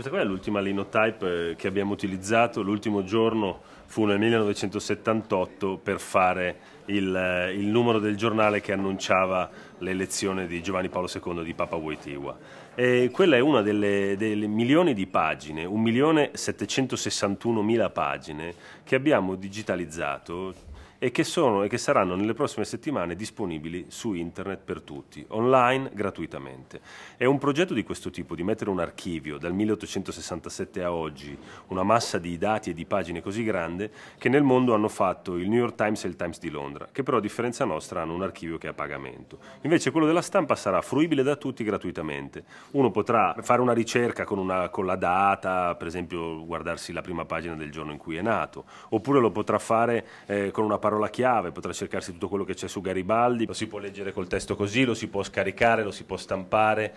Questa qua è l'ultima linotype eh, che abbiamo utilizzato, l'ultimo giorno fu nel 1978 per fare il, eh, il numero del giornale che annunciava l'elezione di Giovanni Paolo II di Papa Wojtyła. E quella è una delle, delle milioni di pagine, 1.761.000 pagine che abbiamo digitalizzato e che, sono, e che saranno nelle prossime settimane disponibili su internet per tutti, online gratuitamente. È un progetto di questo tipo, di mettere un archivio dal 1867 a oggi, una massa di dati e di pagine così grande, che nel mondo hanno fatto il New York Times e il Times di Londra, che però a differenza nostra hanno un archivio che è a pagamento. Invece quello della stampa sarà fruibile da tutti gratuitamente. Uno potrà fare una ricerca con, una, con la data, per esempio guardarsi la prima pagina del giorno in cui è nato, oppure lo potrà fare eh, con una parola chiave, potrà cercarsi tutto quello che c'è su Garibaldi, lo si può leggere col testo così, lo si può scaricare, lo si può stampare.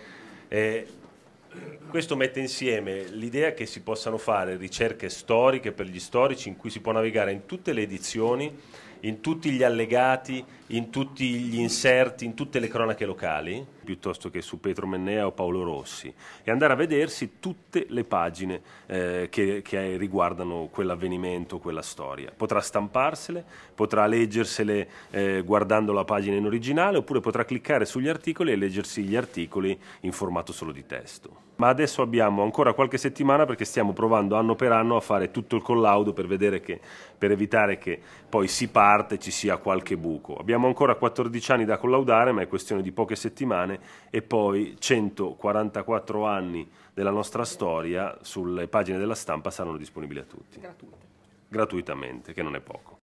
Eh, questo mette insieme l'idea che si possano fare ricerche storiche per gli storici in cui si può navigare in tutte le edizioni in tutti gli allegati, in tutti gli inserti, in tutte le cronache locali, piuttosto che su Petro Mennea o Paolo Rossi, e andare a vedersi tutte le pagine eh, che, che, riguardano quell'avvenimento, quella storia. Potrà stamparsele, potrà leggersele eh, guardando la pagina in originale, oppure potrà cliccare sugli articoli e leggersi gli articoli in formato solo di testo. Ma adesso abbiamo ancora qualche settimana perché stiamo provando anno per anno a fare tutto il collaudo per che, per evitare che poi si parte ci sia qualche buco. Abbiamo ancora 14 anni da collaudare, ma è questione di poche settimane e poi 144 anni della nostra storia sulle pagine della stampa saranno disponibili a tutti. Gratuite. Gratuitamente, che non è poco.